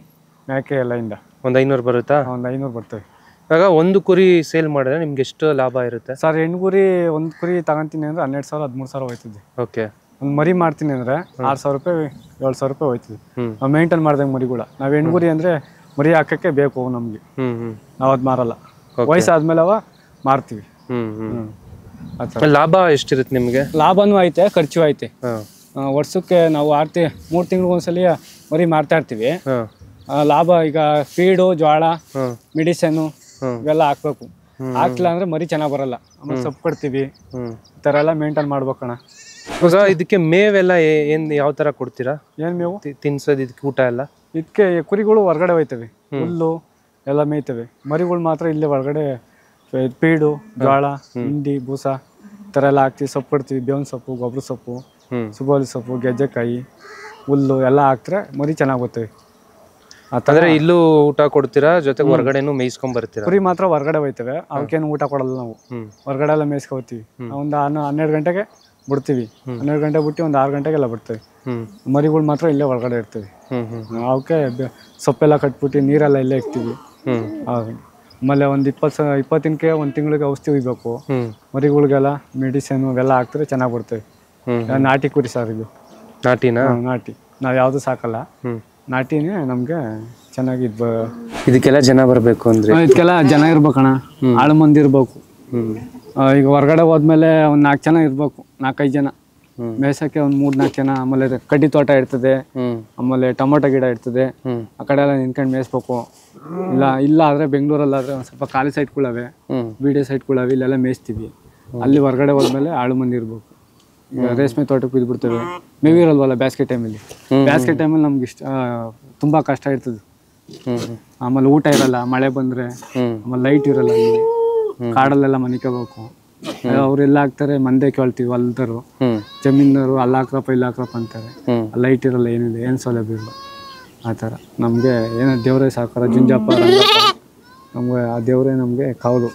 ಮೇಕೆ ಎಲ್ಲ ಇಂದ. ಒಂದ್ ಐನೂರು ಬರುತ್ತಾ? ಒಂದು ಐನೂರು ಬರ್ತವೆ. ಇವಾಗ ಒಂದು ಕುರಿ ಸೇಲ್ ಮಾಡಿದ್ರೆ ನಿಮ್ಗೆ ಎಷ್ಟು ಲಾಭ ಇರುತ್ತೆ? ಸರ್ ಹೆಣ್ಣು ಕುರಿ ಒಂದು ಕುರಿ ತಗೊಂತೀನಿ ಅಂದ್ರೆ ಹನ್ನೆರಡು ಸಾವಿರ ಹದಿಮೂರು ಸಾವಿರ ಹೋಯ್ತಿದ್ದೆ ಓಕೆ ಒಂದು ಮರಿ ಮಾಡ್ತೀನಿ ಅಂದ್ರೆ ಆರು ಸಾವಿರ ರೂಪಾಯಿ ಏಳು ಸಾವಿರ ರೂಪಾಯಿ ಹೋಯ್ತಿದ್ವಿ ನಾವು ಮೇಂಟೈನ್ ಮಾಡ್ದಂಗೆ ಮರಿಗಳ. ನಾವು ಹೆಣ್ಣು ಕುರಿ ಅಂದ್ರೆ ಮರಿ ಹಾಕಕ್ಕೆ ಬೇಕು ನಮಗೆ. ಹ್ಮ್ ಹ್ಮ್. ನಾವು ಅದು ಮಾರಲ್ಲ. ವಯಸ್ಸಾದ್ಮೇಲೆ ಅವ ಮಾರ್ತೀವಿ. ಲಾಭ ಎಷ್ಟಿರುತ್ತೆ ನಿಮ್ಗೆ? ಲಾಭನೂ ಐತೆ ಖರ್ಚು ಐತೆ. ವರ್ಷಕ್ಕೆ ನಾವು ಆರ್ತಿ ಮೂರು ತಿಂಗಳಿಗೆ ಒಂದ್ಸಲಿ ಮರಿ ಮಾರ್ತಾ ಇರ್ತೀವಿ. ಆ, ಲಾಭ ಈಗ ಫೀಡು ಜೋಳ ಮೆಡಿಸನ್ನು. ಇವೆಲ್ಲ ಹಾಕ್ಬೇಕು. ಹಾಕ್ಲಿಲ್ಲ ಅಂದ್ರೆ ಮರಿ ಚೆನ್ನಾಗಿ ಬರಲ್ಲ. ಆಮೇಲೆ ಸೊಪ್ಪು ಕೊಡ್ತೀವಿ ಈ ಥರ ಎಲ್ಲ ಮೇಂಟೈನ್ ಮಾಡ್ಬೇಕಣ್ಣ ಇದಕ್ಕೆ ಮೇವೆಲ್ಲ ಏ- ಏನ್ ಯಾವ ತರ ಕೊಡ್ತೀರಾ? ಏನ್ ಮೇವು? ತಿ- ತಿನ್ಸೋದು ಇದಕ್ಕೆ ಊಟ ಎಲ್ಲ? ಇದಕ್ಕೆ ಕುರಿಗಳು ಹೊರಗಡೆ ಹೋಯ್ತವೆ ಹುಲ್ಲು ಎಲ್ಲ ಮೇಯ್ತವೆ. ಮರಿಗಳು ಮಾತ್ರ ಇಲ್ಲೇ ಹೊರಗಡೆ ಪೀಡು ಜೋಳ ಹಿಂಡಿ ಬೂಸ ಈ ಥರ ಎಲ್ಲ ಹಾಕ್ತೀವಿ. ಸೊಪ್ಪು ಕೊಡ್ತೀವಿ ಬೇವಿನ ಸೊಪ್ಪು ಗೊಬ್ಬರ ಸೊಪ್ಪು ಹ್ಮ್. ಸುಗೋಲಿ ಸೊಪ್ಪು ಗೆಜ್ಜೆಕಾಯಿ ಹುಲ್ಲು ಎಲ್ಲ ಹಾಕ್ತಾರೆ ಮರಿ ಚೆನ್ನಾಗಿ ಬರ್ತವೆ. ಅಂದ್ರೆ ಇಲ್ಲೂ ಊಟ ಕೊಡ್ತೀರಾ? ಜೊತೆಗೆ ಹೊರಗಡೆನು ಮೇಯಿಸ್ಕೊಂಡ್ ಬರ್ತೀರಾ? ಕುರಿ ಮಾತ್ರ ಹೊರಗಡೆ ಹೋಯ್ತವೆ. ಅವಕ್ಕೇನು ಊಟ ಕೊಡಲ್ಲ ನಾವು. ಹೊರಗಡೆ ಎಲ್ಲ ಮೇಯಿಸ್ಕೊತೀವಿ ಒಂದು ಹನ್ನ ಹನ್ನೆರಡು ಗಂಟೆಗೆ ಬಿಡ್ತೀವಿ. ಹನ್ನೆರಡು ಗಂಟೆ ಬಿಟ್ಟು ಒಂದು ಆರು ಗಂಟೆಗೆಲ್ಲ ಬಿಡ್ತೀವಿ. ಮರಿಗಳು ಮಾತ್ರ ಇಲ್ಲೇ ಹೊರಗಡೆ ಇರ್ತೀವಿ. ಅವಕ್ಕೆ ಸೊಪ್ಪೆಲ್ಲ ಕಟ್ಬಿಟ್ಟು ನೀರೆಲ್ಲ ಇಲ್ಲೇ ಇಕ್ತೀವಿ. ಹೌದು. ಆಮೇಲೆ ಒಂದು ಇಪ್ಪತ್ತು ಇಪ್ಪತ್ತು ದಿನಕ್ಕೆ ಒಂದು ತಿಂಗಳಿಗೆ ಔಷಧಿ ಹೊಯ್ಬೇಕು. ಮರಿಗಳಿಗೆಲ್ಲ ಮೆಡಿಸಿನ್ ಅವೆಲ್ಲ ಹಾಕ್ತಾರೆ ಚೆನ್ನಾಗಿ ಬಿಡ್ತೇವೆ. ನಾಟಿ ಕುರಿ ಸರ್ ಇದು ನಾಟಿನಾ ನಾಟಿ. ನಾವು ಯಾವುದು ಸಾಕಲ್ಲ. ನಾಟಿನೇ ನಮಗೆ ಚೆನ್ನಾಗಿ ಇದು ಇದಕ್ಕೆಲ್ಲ ಜನ ಬರಬೇಕು ಅಂದ್ರೆ? ಇದಕ್ಕೆಲ್ಲ ಜನ ಇರ್ಬೇಕಣ್ಣ ಆಳು ಮಂದಿ ಇರ್ಬೇಕು. ಈಗ ಹೊರಗಡೆ ಹೋದ್ಮೇಲೆ ಒಂದ್ ನಾಲ್ಕು ಜನ ಇರ್ಬೇಕು ನಾಲ್ಕೈದು ಜನ. ಮೇಸಕ್ಕೆ ಒಂದ್ ಮೂರು ನಾಲ್ಕು ಜನ ಆಮೇಲೆ ಕಡ್ಡಿ ತೋಟ ಇರ್ತದೆ ಆಮೇಲೆ ಟೊಮೊಟೊ ಗಿಡ ಇರ್ತದೆ ಆ ಕಡೆ ಎಲ್ಲ ನಿಂತ್ಕೊಂಡು ಮೇಯಿಸ್ಬೇಕು. ಇಲ್ಲ ಇಲ್ಲ ಆದರೆ ಬೆಂಗಳೂರಲ್ಲಾದರೆ ಒಂದು ಸ್ವಲ್ಪ ಖಾಲಿ ಸೈಟ್ಗಳವೆ ಹ್ಮ್. ಸೈಟ್ ಸೈಟ್ಗಳವೆ ಇಲ್ಲೆಲ್ಲ ಮೇಯಿಸ್ತೀವಿ. ಅಲ್ಲಿ ಹೊರಗಡೆ ಹೋದ್ಮೇಲೆ ಆಳು ಮಂದಿ ಇರ್ಬೇಕು. ಈಗ ರೇಷ್ಮೆ ತೋಟಕ್ಕೆ ಬಿದ್ದುಬಿಡ್ತೇವೆ ಮೇವಿರಲ್ವಲ್ಲ ಬ್ಯಾಸ್ಕೆ ಟೈಮಲ್ಲಿ ಬ್ಯಾಸ್ಗೆ ಟೈಮಲ್ಲಿ ನಮ್ಗೆ ಇಷ್ಟ ಆ, ತುಂಬ ಕಷ್ಟ ಇರ್ತದೆ. ಆಮೇಲೆ ಊಟ ಇರಲ್ಲ ಮಳೆ ಬಂದರೆ ಆಮೇಲೆ ಲೈಟ್ ಇರಲ್ಲ ಅಲ್ಲಿ. ಕಾಡಲ್ಲೆಲ್ಲ ಮನಿಕೋಬೇಕು ಅವ್ರೆಲ್ಲ ಹಾಕ್ತಾರೆ ಮಂದೆ ಕೇಳ್ತೀವಿ ಹೊಲ್ದರು. ಜಮೀನರು ಅಲ್ಲಿ ಹಾಕ್ರಪ್ಪ ಇಲ್ಲ ಹಾಕ್ರಪ್ಪ ಅಂತಾರೆ. ಲೈಟ್ ಇರಲ್ಲ ಏನಿಲ್ಲ ಏನು ಸೌಲಭ್ಯ ಇಲ್ಲ. ಆ ಥರ. ನಮಗೆ ಏನೋ ದೇವರೇ ಸಾಕಾರ ಜುಂಜಪ್ಪ ನಮ್ಗೆ ಆ ದೇವರೇ ನಮಗೆ ಕಾವಲು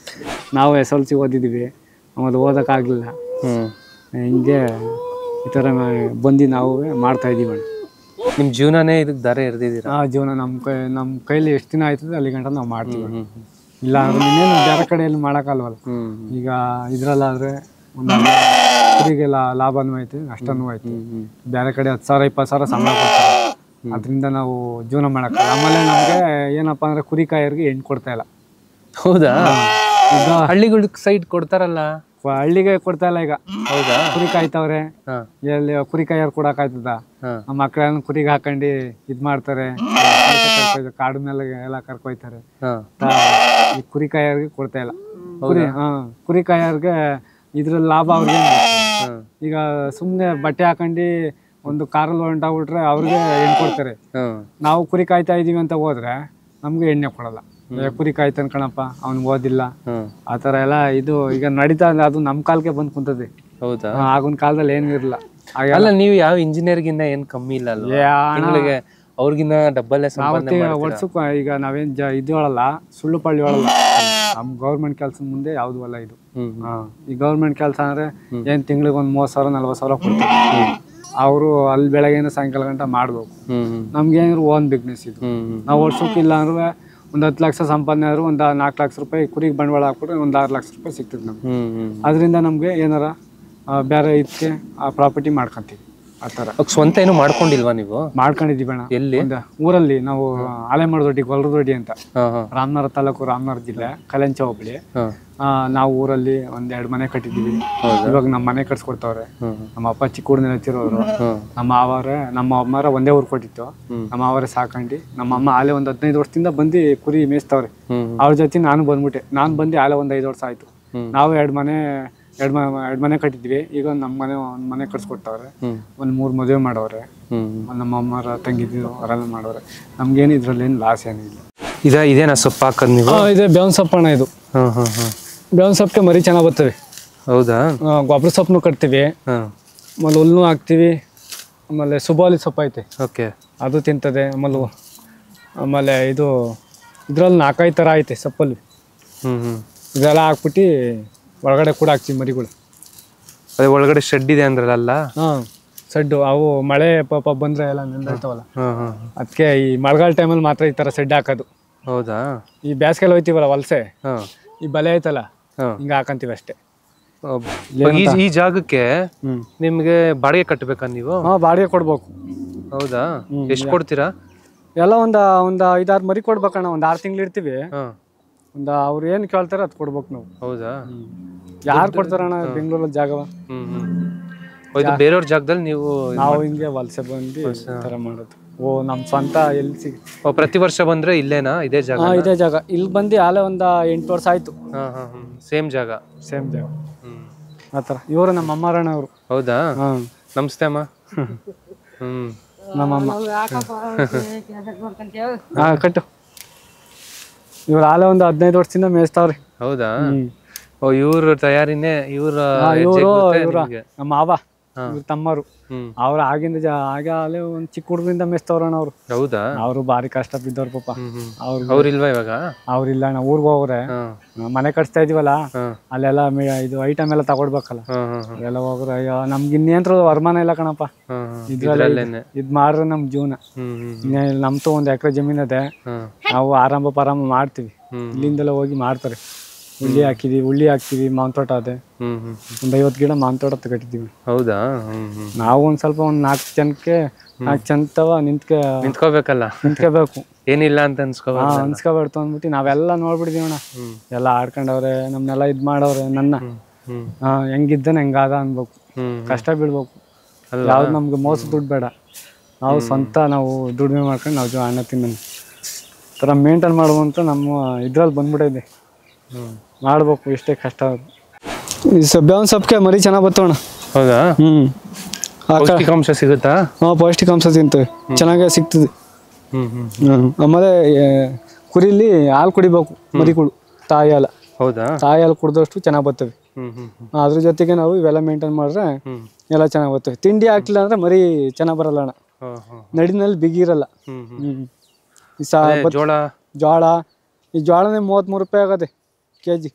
ನಾವು ಎಸ್ ಎಲ್ ಸಿ ಓದಿದ್ದೀವಿ. ಆಮೇಲೆ ಓದೋಕ್ಕಾಗಲಿಲ್ಲ. ಹಿಂಗೆ ಈ ಥರ ಬಂದು ನಾವು ಮಾಡ್ತಾ ಇದ್ದೀವಿ ನಿಮ್ಮ ನಿಮ್ ಜೀವನನೇ ಇದಕ್ಕೆ ದಾರೆ ಎರೆದಿದ್ದೀರಾ ಆ ಜೀವನ ನಮ್ಮ ಕೈ ನಮ್ಮ ಕೈಲಿ ಎಷ್ಟು ದಿನ ಆಯ್ತದೆ ಅಲ್ಲಿ ಗಂಟ ನಾವು ಮಾಡ್ತೀವಿ. ಇಲ್ಲ ಅಂದ್ರೆ ಇನ್ನೇನು ಬೇರೆ ಕಡೆಯಲ್ಲಿ ಮಾಡೋಕ್ಕಲ್ವಲ್ಲ ಈಗ ಇದರಲ್ಲಾದರೆ ಒಂದು ಕುರಿಗೆಲ್ಲ ಲಾಭನೂ ಐತೆ ನಷ್ಟನೂ ಐತೆ. ಬೇರೆ ಕಡೆ ಹತ್ತು ಸಾವಿರ ಇಪ್ಪತ್ತು ಸಾವಿರ ಸಂಬಳ ಕೊಡ್ತಾರೆ. ಅದರಿಂದ ನಾವು ಜೀವನ ಮಾಡಕ್ಕ ಆಮೇಲೆ ನಮಗೆ ಏನಪ್ಪ ಅಂದ್ರೆ ಕುರಿ ಕಾಯೋರಿಗೆ ಹೆಣ್ಣು ಕೊಡ್ತಾ ಇಲ್ಲ. ಹೌದಾ? ಈಗ ಹಳ್ಳಿಗಳ ಸೈಡ್ ಕೊಡ್ತಾರಲ್ಲ. ಹಳ್ಳಿಗೆ ಕೊಡ್ತಾ ಇಲ್ಲ ಈಗ. ಹೌದಾ? ಕುರಿ ಕಾಯ್ತವ್ರೆ. ಎಲ್ಲಿ ಕುರಿ ಕಾಯೋರ್ ಕೊಡಕ್ ಆಯ್ತದ ನಮ್ಮ ಮಕ್ಕಳನ್ನ ಕುರಿಗೆ ಹಾಕೊಂಡಿ ಇದ್ ಮಾಡ್ತಾರೆ. ಕಾಡು ಮೇಲೆ ಎಲ್ಲ ಕರ್ಕೊಯ್ತಾರೆ. ಈ ಕುರಿ ಕಾಯೋರ್ಗೆ ಕೊಡ್ತಾ ಇಲ್ಲ. ಕುರಿ ಹಾ. ಕುರಿ ಕಾಯೋರ್ಗೆ ಇದ್ರ ಲಾಭ ಅವ್ರಿಗೆ ಈಗ ಸುಮ್ನೆ ಬಟ್ಟೆ ಹಾಕೊಂಡಿ ಒಂದು ಕಾರಲ್ಲಿ ಹೊಂಟಾಗ್ಬಿಟ್ರೆ ಅವ್ರಿಗೆ ಹೆಣ್ಣು ಕೊಡ್ತಾರೆ. ನಾವು ಕುರಿ ಕಾಯ್ತಾ ಇದೀವಿ ಅಂತ ಹೋದ್ರೆ ನಮ್ಗೆ ಎಣ್ಣೆ ಕೊಡಲ್ಲ. ಕುರಿ ಕಾಯ್ತಾನ ಕಣಪ್ಪ ಅವ್ನ್ ಓದಿಲ್ಲ. ಆತರ ಆ ಥರ ಎಲ್ಲ ಇದು ಈಗ ನಡೀತಾ ಅಂದ್ರೆ ಅದು ನಮ್ ಕಾಲಕ್ಕೆ ಬಂದ್ ಕುಂತದೆ. ಹೌದಾ? ಆಗಿನ ಕಾಲದಲ್ಲಿ ಏನು ಇರಲ್ಲ ಅಲ್ಲ ನೀವು ಯಾವ ಇಂಜಿನಿಯರ್ಗಿಂತ ಏನ್ ಕಮ್ಮಿ ಇಲ್ಲ ಅಲ್ವಾ? ಅವ್ರಿಗಿನ್ನ ಡಬ್ಬಲ್ ಸಂಪಾದನೆ ಈಗ ನಾವೇನ್ ಜ ಇದು ಹೇಳಲ್ಲ ಸುಳ್ಳು ಪಳ್ಳಿ ಹೇಳಲ್ಲ. ನಮ್ ಗೌರ್ಮೆಂಟ್ ಕೆಲಸ ಮುಂದೆ ಯಾವ್ದು ಅಲ್ಲ ಇದು. ಈ ಗೌರ್ಮೆಂಟ್ ಕೆಲಸ ಅಂದ್ರೆ ಏನ್ ತಿಂಗಳಿಗೆ ಒಂದ್ ಮೂವತ್ ಸಾವಿರ ನಲ್ವತ್ ಸಾವಿರ ಕೊಡ್ತಾರೆ ಅವರು ಅಲ್ಲಿ ಬೆಳಗ್ಗೆಯಿಂದ ಸಾಯಂಕಾಲ ಗಂಟ ಮಾಡ್ಬೇಕು. ನಮ್ಗೆ ಏನಾದ್ರು ಓನ್ ಬಿಸ್ನೆಸ್ ಇದು. ನಾವು ವರ್ಷಕ್ಕೆ ಇಲ್ಲ ಅಂದ್ರೆ ಒಂದು ಹತ್ತು ಲಕ್ಷ ಸಂಪಾದನೆ ಆದ್ರೂ ಒಂದು ನಾಲ್ಕು ಲಕ್ಷ ರೂಪಾಯಿ ಕುರಿಗೆ ಬಂಡವಾಳ ಹಾಕ್ಬಿಟ್ರೆ ಒಂದು ಆರು ಲಕ್ಷ ರೂಪಾಯಿ ಸಿಗ್ತದೆ ನಮ್ಗೆ. ಅದರಿಂದ ನಮಗೆ ಏನಾರ ಬೇರೆ ಇದಕ್ಕೆ ಆ ಪ್ರಾಪರ್ಟಿ ಮಾಡ್ಕೊಂತೀವಿ. ಆ ಥರ. ಸ್ವಂತ ಏನು ಮಾಡ್ಕೊಂಡಿಲ್ವಾ ನೀವು? ಮಾಡ್ಕೊಂಡಿದ್ದೀವಿ ಅಣ್ಣ. ಎಲ್ಲಿ? ಊರಲ್ಲಿ ನಾವು ಆಲೆ ದೊಡ್ಡಿ ಗೊಲ್ರ ದೊಡ್ಡಿ ಅಂತ. ರಾಮನಗರ ತಾಲೂಕು ರಾಮನಗರ ಜಿಲ್ಲೆ ಕಲೆಂಚ ಹೋಬಳಿ ನಾವು ಊರಲ್ಲಿ ಒಂದೆರಡು ಎರಡು ಮನೆ ಕಟ್ಟಿದ್ದೀವಿ. ಇವಾಗ ನಮ್ಮ ಮನೆ ಕಟ್ಸ್ಕೊಡ್ತಾವ್ರೆ. ನಮ್ಮ ಅಪ್ಪ ಚಿಕ್ಕ ಹುಡುಗನ ಹಚ್ಚಿರೋರು ನಮ್ಮ ಅವರೇ ನಮ್ಮ ಅಮ್ಮರ ಒಂದೇ ಊರ್ ಕೊಟ್ಟಿತ್ತು. ನಮ್ಮ ಅವರೇ ಸಾಕಂಡಿ. ನಮ್ಮ ಅಮ್ಮ ಆಲೆ ಒಂದ್ ಹದಿನೈದು ವರ್ಷದಿಂದ ಬಂದು ಕುರಿ ಮೇಯಿಸ್ತಾವ್ರೆ. ಅವ್ರ ಜೊತೆ ನಾನು ಬಂದ್ಬಿಟ್ಟೆ. ನಾನು ಬಂದು ಆಲೆ ಒಂದ್ ಐದು ವರ್ಷ ಆಯ್ತು. ನಾವು ಎರಡು ಮನೆ ಎರಡು ಮನೆ ಎರಡು ಮನೆ ಕಟ್ಟಿದ್ವಿ. ಈಗ ನಮ್ಮ ಮನೆ ಒಂದು ಮನೆ ಕಟ್ಸ್ಕೊಟ್ಟವ್ರೆ. ಒಂದು ಮೂರು ಮದುವೆ ಮಾಡವ್ರೆ. ನಮ್ಮ ಅಮ್ಮರ ತಂಗಿದ್ರು ಅವರೆಲ್ಲ ಮಾಡವ್ರೆ. ನಮ್ಗೇನು ಇದ್ರಲ್ಲಿ ಏನು ಲಾಸ್ ಏನಿಲ್ಲ ಇದ ಇದೇನಾ ಸೊಪ್ಪು ಹಾಕೋದು ನೀವು? ಇದೆ ಬೇವಿನ ಸೊಪ್ಪಣ್ಣ ಇದು. ಹಾ ಹಾ ಹಾ. ಬೇವಿನ ಸೊಪ್ಪಿಗೆ ಮರಿ ಚೆನ್ನಾಗಿ ಬರ್ತವೆ. ಹೌದಾ? ಗೊಬ್ಬರ ಸೊಪ್ಪನ್ನು ಕಟ್ತೀವಿ. ಹಾ. ಆಮೇಲೆ ಹುಲ್ಲು ಹಾಕ್ತೀವಿ. ಆಮೇಲೆ ಸುಬಾಲಿ ಸೊಪ್ಪು ಐತೆ. ಓಕೆ. ಅದು ತಿಂತದೆ. ಆಮೇಲೆ ಆಮೇಲೆ ಇದು ಇದ್ರಲ್ಲಿ ನಾಲ್ಕೈದು ಥರ ಐತೆ ಸೊಪ್ಪಲ್ಲಿ. ಹ್ಞೂ ಹ್ಞೂ ಇದೆಲ್ಲ ಹಾಕ್ಬಿಟ್ಟು ಒಳಗಡೆ ಕೂಡ ಹಾಕ್ತೀವಿ ಮರಿಗಳು. ಅದೇ ಒಳಗಡೆ ಶೆಡ್ ಇದೆ ಅಂದ್ರಲ್ಲ ಹಾಂ ಸೆಡ್ಡು ಅವು ಮಳೆ ಪಾಪ ಬಂದ್ರೆ ಎಲ್ಲ ನೆಂದಾಯ್ತವಲ್ಲ ಅದಕ್ಕೆ ಈ ಮಳೆಗಾಲ ಟೈಮಲ್ಲಿ ಮಾತ್ರ ಈ ತರ ಶೆಡ್ ಹಾಕೋದು. ಹೌದಾ? ಈ ಬೇಸಿಗೆಲ್ಲ ಹೋಯ್ತೀವಲ್ಲ ವಲಸೆ? ಹಾ. ಈ ಬಲೆ ಐತಲ್ಲ ಹಿಂಗ ಹಾಕಂತೀವಿ ಅಷ್ಟೇ. ಈ ಈ ಜಾಗಕ್ಕೆ ನಿಮಗೆ ನಿಮ್ಗೆ ಬಾಡಿಗೆ ಕಟ್ಟಬೇಕಾ ನೀವು? ಹಾಂ ಬಾಡಿಗೆ ಕೊಡ್ಬೇಕು. ಹೌದಾ? ಎಷ್ಟು ಕೊಡ್ತೀರಾ? ಎಲ್ಲ ಒಂದು ಒಂದ್ ಐದಾರು ಮರಿ ಕೊಡ್ಬೇಕಣ್ಣ ಒಂದ್ ಆರು ತಿಂಗಳು ಇರ್ತೀವಿ ಹಾ. ಒಂದು ಅವ್ರು ಏನು ಕೇಳ್ತಾರೆ ಅದು ಕೊಡ್ಬೇಕು ನಾವು. ಹೌದಾ? ಯಾರು ಕೊಡ್ತಾರಣ್ಣ ಬೆಂಗಳೂರಲ್ಲಿ ಜಾಗವ? ಇದು ಬೇರೆಯವ್ರ ಜಾಗದಲ್ಲಿ ನೀವು ನಾವು ಹಿಂಗೆ ವಲಸೆ ಬಂದು ಥರ ಮಾಡೋದು. ಓ ನಮ್ಮ ಸ್ವಂತ ಎಲ್ಲಿ ಸಿಗ ಓ, ಪ್ರತಿ ವರ್ಷ ಬಂದ್ರೆ ಇಲ್ಲೇನಾ? ಇದೇ ಜಾಗ ಇದೇ ಜಾಗ. ಇಲ್ಲಿ ಬಂದು ಆಲೆ ಒಂದು ಎಂಟು ವರ್ಷ ಆಯ್ತು. ಹಾ ಹಾ ಹ್ಮ್. ಸೇಮ್ ಜಾಗ. ಸೇಮ್ ಜಾಗ. ಹ್ಮ್. ಆ ಥರ. ಇವರು ನಮ್ಮ ಅಮ್ಮರಣ್ಣ ಅವರು. ಹೌದಾ? ನಮಸ್ತೆ ಅಮ್ಮ. ಹ್ಮ್. ನಮ್ಮಮ್ಮ. ಹಾಂ ಕಟ್ಟು. ಇವ್ರು ಆಲೆ ಒಂದು ಹದಿನೈದು ವರ್ಷದಿಂದ ಮೇಯಿಸ್ತಾವ್ರಿ. ಹೌದಾ? ಓ ಇವ್ರ ತಯಾರಿನೇ ಇವ್ರ ಇವರು ಹೆಜ್ಜೆ ಇವ್ರ ನಮ್ಮ ಮಾವ. ತಮ್ಮರು. ಅವ್ರ ಆಗಿಂದ ಆಗ ಅಲ್ಲೇ ಒಂದು ಚಿಕ್ಕ ಹುಡುಗರಿಂದ ಮೆಸ್ತವ್ರಣ ಅವ್ರು. ಹೌದಾ? ಅವ್ರು ಬಾರಿ ಕಷ್ಟ ಬಿದ್ದವ್ರ ಪಾಪ. ಅವ್ರ ಅವ್ರಿಲ್ವಾ ಇವಾಗ? ಅವ್ರಿಲ್ಲ ಅಣ್ಣ ಊರಿಗೆ ಹೋಗ್ರೆ. ಮನೆ ಕಟ್ಸ್ತಾ ಇದೀವಲ್ಲ ಅಲ್ಲೆಲ್ಲಾ ಇದು ಐಟಮ್ ಎಲ್ಲ ತಗೊಡ್ಬೇಕಲ್ಲ ಎಲ್ಲ ಹೋಗ್ರೆ ಅಯ್ಯೋ ನಮ್ಗೆ ಇನ್ನೇನ್ರ ವರಮಾನ ಇಲ್ಲ ಕಣಪ್ಪ. ಇದ್ ಮಾಡ್ರ ನಮ್ ಜೀವನ. ನಮ್ತು ಒಂದ್ ನಮ್ದು ಒಂದು ಎಕರೆ ಜಮೀನ್ ಅದೇ. ನಾವು ಆರಂಭ ಪಾರಂಭ ಮಾಡ್ತೀವಿ. ಇಲ್ಲಿಂದೆಲ್ಲ ಹೋಗಿ ಮಾಡ್ತಾರೆ ಉಳ್ಳಿ ಹಾಕಿದಿವಿ ಉಳ್ಳಿ ಹಾಕ್ತಿವಿ ಮಾವಿನ ತೋಟ ಅದೇ ಒಂದು ಐವತ್ತು ಗಿಡ ಮಾವಿನ ತೋಟ ಕಟ್ಟಿದ್ದೀವಿ ಹೌದಾ ನಾವು ಒಂದ್ ಸ್ವಲ್ಪ ಒಂದ್ ನಾಲ್ಕು ಜನಕ್ಕೆ ನಾಲ್ಕು ಚಂದವ ನಿಂತ್ಕ ನಿಂತ್ಕೋಬೇಕಲ್ಲ? ನಿಂತ್ಕೋಬೇಕು. ಏನಿಲ್ಲ ಅಂತ ಅನ್ಸ್ಕೋಬಾರ್ದು ಹಾ ಅನ್ಸ್ಕೊಬಾರ್ದು ಅಂದ್ಬಿಟ್ಟು ನಾವೆಲ್ಲ ನೋಡ್ಬಿಟ್ಟಿದೀವಿ ಅಣ್ಣ. ಎಲ್ಲ ಆಡ್ಕೊಂಡವ್ರೆ ನಮ್ನೆಲ್ಲ ಇದ್ ಮಾಡವ್ರೆ ನನ್ನ. ಹೆಂಗಿದ್ದಾನೆ ಹೆಂಗಾದ ಅನ್ಬೇಕು. ಕಷ್ಟ ಬೀಳ್ಬೇಕು? ಯಾವ್ದು ನಮ್ಗೆ ಮೋಸ ದುಡ್ಡು ಬೇಡ. ನಾವು ಸ್ವಂತ ನಾವು ದುಡಿಮೆ ಮಾಡ್ಕೊಂಡು ನಾವು ಅಣ್ಣ ತಿನ್ನ ಥರ ಮೇಂಟೈನ್ ಮಾಡುವಂತ ನಮ್ಮ ಇದ್ರಲ್ಲಿ ಬಂದ್ಬಿಟ್ಟಿದೆ. ಮಾಡ್ಬೇಕು ಇಷ್ಟೇ ಕಷ್ಟ. ಬೇವನ್ ಈ ಸೊಪ್ಪಿಗೆ ಮರಿ ಚೆನ್ನಾಗಿ ಬತ್ತೋಣ ಹೌದಾ? ಹ್ಮ್. ಪೌಷ್ಟಿಕಾಂಶ ಸಿಗುತ್ತಾ? ಹಾ ಪೌಷ್ಟಿಕಾಂಶ ತಿಂತೇವೆ ಚೆನ್ನಾಗೇ ಸಿಗ್ತದೆ. ಆಮೇಲೆ ಕುರಿಲಿ ಹಾಲು ಕುಡಿಬೇಕು ಮರಿಗಳು ತಾಯಿ ಹಾಲು. ಹೌದಾ? ತಾಯಿ ಹಾಲು ಕುಡ್ದಷ್ಟು ಚೆನ್ನಾಗಿ ಬರ್ತವೆ ಅದ್ರ ಜೊತೆಗೆ ನಾವು ಇವೆಲ್ಲ ಮೇಂಟೈನ್ ಮಾಡ್ರೆ ಎಲ್ಲ ಚೆನ್ನಾಗಿ ಬರ್ತವೆ ತಿಂಡಿ ಹಾಕ್ಲಿಲ್ಲ ಅಂದ್ರೆ ಮರಿ ಚೆನ್ನಾಗಿ ಬರಲ್ಲ ಅಣ್ಣ. ನಡಿನಲ್ಲಿ ಬಿಗಿರಲ್ಲ ಜೋಳ? ಜೋಳ ಈ ಜೋಳನೇ ಮೂವತ್ತ್ಮೂರು ರೂಪಾಯಿ ಆಗದೆ. ಕೆ ಜಿ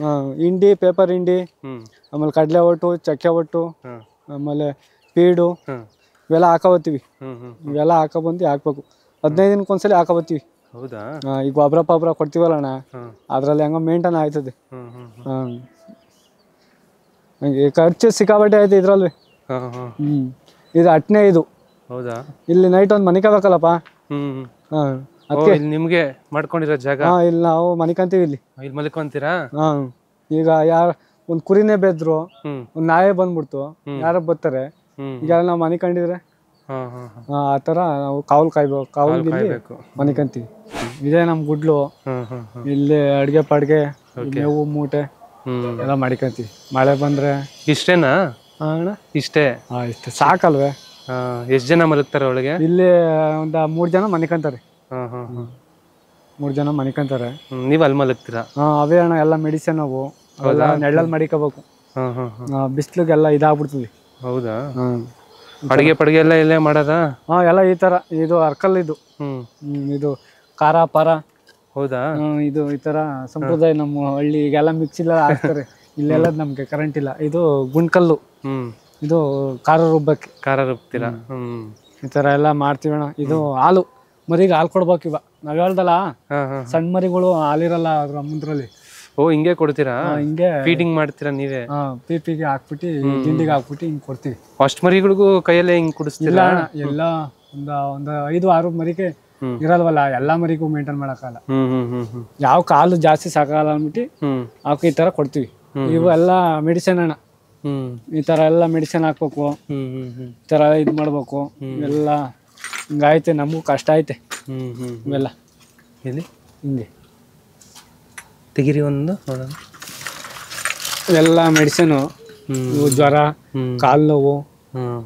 ಹಾಂ ಇಂಡಿ ಪೇಪರ್ ಇಂಡಿ ಹ್ಮ್. ಆಮೇಲೆ ಕಡಲೆ ಒಟ್ಟು ಚಕ್ಕೆ ಒಟ್ಟು ಹ್ಮ್ ಆಮೇಲೆ ಪೀಡು ಹ್ಮ್ ಇವೆಲ್ಲ ಹಾಕೋಬತ್ತೀವಿ. ಹ್ಮ್ ಹ್ಮ್ ಇವೆಲ್ಲ ಹಾಕೊಬಂದು ಹಾಕ್ಬೇಕು. ಹದಿನೈದು ದಿನಕ್ಕೊಂದ್ಸಲಿ ಹಾಕೋಬತ್ತೀವಿ. ಹೌದಾ? ಈ ಗೊಬ್ಬರ ಪಬ್ರ ಕೊಡ್ತೀವಲ್ಲ ಅಣ್ಣ? ಹ್ಮ್ ಅದ್ರಲ್ಲಿ ಹೆಂಗ ಮೇಂಟೈನ್ ಆಯ್ತದೆ. ಹ್ಮ್ ಹ್ಮ್ ಹ್ಮ್. ಹಂಗೆ ಖರ್ಚು ಸಿಕ್ಕಾಬಟ್ಟೆ ಆಯ್ತು ಇದ್ರಲ್ಲಿ. ಹಾ ಹಾ. ಹ್ಞೂ ಇದು ಅಟ್ನೇ ಇದು. ಹೌದಾ? ಇಲ್ಲಿ ನೈಟ್ ಒಂದು ಮನಿಕಬೇಕಲ್ಲಪ್ಪ ಹ್ಮ್ ಇಲ್ಲಿ ನಿಮ್ಗೆ ಮಾಡ್ಕೊಂಡಿರೋ ಜಾಗ? ಇಲ್ಲಿ ನಾವು ಮನಿಕಂತೀವಿ ಇಲ್ಲಿ. ಇಲ್ಲಿ ಮಲ್ಕೊಂತೀರಾ? ಹಾಂ ಈಗ ಯಾರ ಒಂದ್ ಕುರಿನೇ ಬೆದ್ರು ಒಂದ್ ನಾಯೇ ಬಂದ್ಬಿಡ್ತು. ಯಾರ ಬರ್ತಾರೆ. ಈಗ ನಾವು ಮನೆ ಕಂಡಿದ್ರೆ ಹಾ ಹಾ. ಹಾ ಆ ಆ ಥರ ನಾವು ಕಾವಲ್ ಕಾಯ್ಬೇಕು ಕಾವಲ್ ಇಲ್ಲಿ ಕಾಯ್ಬೇಕು. ಮನೆ ಕಂತೀವಿ ಇದೇ ನಮ್ ಗುಡ್ಲು. ಇಲ್ಲಿ ಅಡ್ಗೆ ಪಾಡ್ಗೆ ಮೇವು ಮೂಟೆ ಎಲ್ಲ ಮಾಡಿಕಂತೀವಿ ಮಳೆ ಬಂದ್ರೆ ಇಷ್ಟೇನಾ? ಇಷ್ಟೇ? ಇಷ್ಟು. ಸಾಕಲ್ವೇ? ಎಷ್ಟ್ ಜನ ಮಲಗ್ತಾರೆ ಒಳಗೆ? ಇಲ್ಲಿ ಒಂದ್ ಮೂರ್ ಜನ ಮನಿಕಂತಾರೆ ಮೂರು ಜನ ಮನಿಕಂತಾರೆ. ಹ್ಮ್, ನೀವ್ ಅಲ್ಲಿ ಮಲಗ್ತೀರಾ? ಹಾಂ ಅವೇ ಅಣ್ಣ ಎಲ್ಲ ಮೆಡಿಸಿನ್ ಅವು. ಅವೆಲ್ಲ ನೆಳ್ಳಲ್ಲಿ ಮಡಿಕೋಬೇಕು. ಬಿಸಿಲಿಗೆಲ್ಲ ಇದಾಗ್ಬಿಡ್ತೀವಿ ಹೌದಾ? ಅಡಿಗೆ ಪಡಿಗೆ ಎಲ್ಲ ಇಲ್ಲೇ ಮಾಡೋದ? ಹಾಂ ಎಲ್ಲ ಈ ತರ. ಇದು ಅರ್ಕಲ್ ಇದು. ಹ್ಮ್. ಹ್ಮ್, ಇದು ಖಾರ ಪಾರ. ಹೌದಾ? ಇದು ಈ ತರ ಸಂಪ್ರದಾಯ ನಮ್ಮ ಹಳ್ಳಿ ಈಗೆಲ್ಲ ಮಿಕ್ಸಿಲ್ಲ ಹಾಕ್ತಾರೆ. ಇಲ್ಲೆಲ್ಲ ನಮ್ಗೆ ಕರೆಂಟ್ ಇಲ್ಲ. ಇದು ಗುಂಡ್ಕಲ್ಲು. ಹ್ಮ್. ಇದು ಖಾರ ರುಬ್ಬಕ್ಕೆ. ಖಾರ ರುಬ್ತೀರಾ? ಹ್ಮ್. ಈ ತರ ಎಲ್ಲ ಮಾಡ್ತೀವಣ್ಣ. ಇದು ಹಾಲು. ಮರಿಗೆ ಹಾಲು ಕೊಡ್ಬೇಕು ಇವ. ನಾವ್ ಹೇಳ್ದಲ್ಲ ಸಣ್ಣ ಮರಿಗಳು ಹಾಲಿರಲ್ಲ ಅದ್ರ ಮುಂದ್ರಲ್ಲಿ. ಓ ಹಿಂಗೆ ಕೊಡ್ತೀರಾ? ಹಿಂಗೆ. ಫೀಡಿಂಗ್ ಮಾಡ್ತೀರಾ ನೀವೇ? ಪೀಪಿಗೆ ಹಾಕ್ಬಿಟ್ಟು ತಿಂಡಿಗೆ ಹಾಕ್ಬಿಟ್ಟು ಹಿಂಗ್ ಕೊಡ್ತೀವಿ. ಅಷ್ಟ್ ಮರಿಗಳಿಗೂ ಕೈಯಲ್ಲೇ ಹಿಂಗ್ ಕುಡಿಸ್ತಿಲ್ಲ ಎಲ್ಲ ಒಂದ ಒಂದ ಐದು ಆರು ಮರಿಗೆ. ಇರಲ್ವಲ್ಲ ಎಲ್ಲಾ ಮರಿಗೂ ಮೇಂಟೈನ್ ಮಾಡಕ್ಕಾಗಲ್ಲ. ಯಾವ ಕಾಲು ಜಾಸ್ತಿ ಸಾಕಾಗಲ್ಲ ಅಂದ್ಬಿಟ್ಟು ಹ್ಮ್. ಅವಕ್ಕೆ ಈ ತರ ಕೊಡ್ತೀವಿ. ಇವು ಎಲ್ಲ ಮೆಡಿಸಿನ್ ಅಣ್ಣ. ಹ್ಮ್. ಈ ತರ ಎಲ್ಲ ಮೆಡಿಸಿನ್ ಹಾಕ್ಬೇಕು. ಈ ತರ ಇದ್ ಮಾಡ್ಬೇಕು. ಎಲ್ಲ ಹಿಂಗೈತೆ ನಮಗೂ ಕಷ್ಟ ಐತೆ. ಹ್ಮ್ ಹ್ಮ್ ಇವೆಲ್ಲ. ಇಲ್ಲಿ ಹಿಂಗೆ. ತೆಗಿರಿ ಒಂದು ಎಲ್ಲ ಇವೆಲ್ಲ ಮೆಡಿಸಿನು. ಇವು ಜ್ವರ ಕಾಲು ನೋವು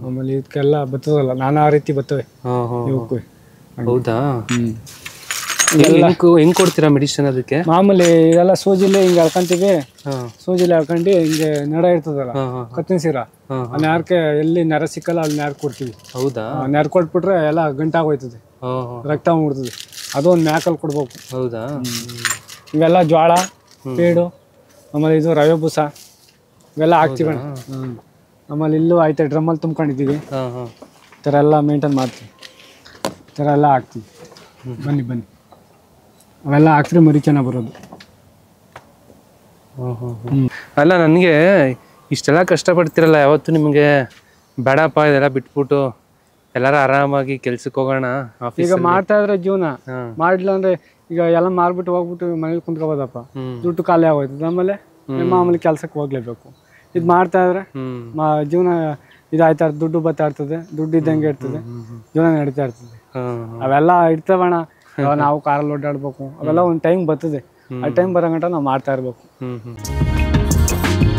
ಆಮೇಲೆ ಇದಕ್ಕೆಲ್ಲ ಬರ್ತದಲ್ಲ ನಾನಾ ರೀತಿ ಬತ್ತವೆ. ಹೌದಾ? ಹೆಂಗ್ ಹೆಂಗ್ ಕೊಡ್ತೀರಾ ಮೆಡಿಸಿನ್ ಅದಕ್ಕೆ? ಮಾಮೂಲಿ ಇದೆಲ್ಲ ಸೂಜಿಲಿ ಹಿಂಗೆ ಹಳ್ಕೊಂತೀವಿ ಸೂಜಿಲಿ ಹಳ್ಕೊಂಡು ಹಿಂಗೆ ನರ ಇರ್ತದಲ್ಲ ಕತ್ತಿನ ಸೀರ ನಾರ್ಕೆ ಎಲ್ಲಿ ನೆರ ಸಿಕ್ಕಲ್ಲ ಅಲ್ಲಿ ನಾರ್ ಕೊಡ್ತೀವಿ. ಹೌದಾ? ನೆರ ಕೊಟ್ಬಿಟ್ರೆ ಎಲ್ಲ ಗಂಟಾಗೋಯ್ತದೆ ರಕ್ತ ಮುಡ್ತದೆ ಅದು ಒಂದು ಮ್ಯಾಕಲ್ಲಿ ಕೊಡ್ಬೇಕು. ಹೌದಾ? ಇವೆಲ್ಲ ಜ್ವಾಳ ಪೇಡು ಆಮೇಲೆ ಇದು ರವೆ ಬೂಸ ಇವೆಲ್ಲ ಹಾಕ್ತೀವಿ. ಆಮೇಲೆ ಇಲ್ಲೂ ಐತೆ ಡ್ರಮ್ಮಲ್ಲಿ ತುಂಬ್ಕೊಂಡಿದ್ದೀವಿ. ಈ ಥರ ಎಲ್ಲ ಮೇಂಟೈನ್ ಮಾಡ್ತೀವಿ. ಈ ಥರ ಎಲ್ಲ ಹಾಕ್ತೀವಿ. ಬನ್ನಿ ಬನ್ನಿ. ಅವೆಲ್ಲ ಹಾಕ್ಸ್ರೆ ಮರಿ ಚೆನ್ನಾಗಿ ಬರೋದು. ಅಲ್ಲ ನನಗೆ ಇಷ್ಟೆಲ್ಲ ಕಷ್ಟಪಡ್ತಿರಲ್ಲ ಯಾವತ್ತು ನಿಮಗೆ ಬೇಡಪ್ಪ ಇದೆಲ್ಲ ಬಿಟ್ಬಿಟ್ಟು ಎಲ್ಲಾರು ಆರಾಮಾಗಿ ಕೆಲ್ಸಕ್ಕೆ ಹೋಗೋಣ ಈಗ ಮಾಡ್ತಾ ಇದ್ರೆ ಜೀವನ. ಮಾಡ್ಲಿಲ್ಲ ಅಂದ್ರೆ ಈಗ ಎಲ್ಲ ಮಾರ್ಬಿಟ್ಟು ಹೋಗ್ಬಿಟ್ಟು ಮನೇಲಿ ಕುಂತ್ಕೋಬೋದಪ್ಪ. ದುಡ್ಡು ಖಾಲಿ ಆಗೋಯ್ತದೆ ಆಮೇಲೆ ಮಾಮೂಲಿ ಕೆಲ್ಸಕ್ಕೆ ಹೋಗ್ಲೇಬೇಕು. ಇದು ಮಾಡ್ತಾ ಇದ್ರೆ ಜೀವನ ಇದಾಯ್ತಾ ದುಡ್ಡು ಬತ್ತಾ ಇರ್ತದೆ ದುಡ್ಡು ಇದ್ದಂಗೆ ಇರ್ತದೆ ಜೀವನ ನಡೀತಾ ಇರ್ತದೆ. ಅವೆಲ್ಲ ಇರ್ತವಣ್ಣ ಇವಾಗ ನಾವು ಕಾರಲ್ಲಿ ಓಡಾಡ್ಬೇಕು. ಅವೆಲ್ಲ ಒಂದು ಟೈಮ್ ಬರ್ತದೆ. ಆ ಟೈಮ್ ಬರೋಗಂಟ ನಾವು ಮಾಡ್ತಾ ಇರ್ಬೇಕು. ಹ್ಮ್ ಹ್ಮ್.